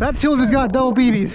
That seal just got double BB'd.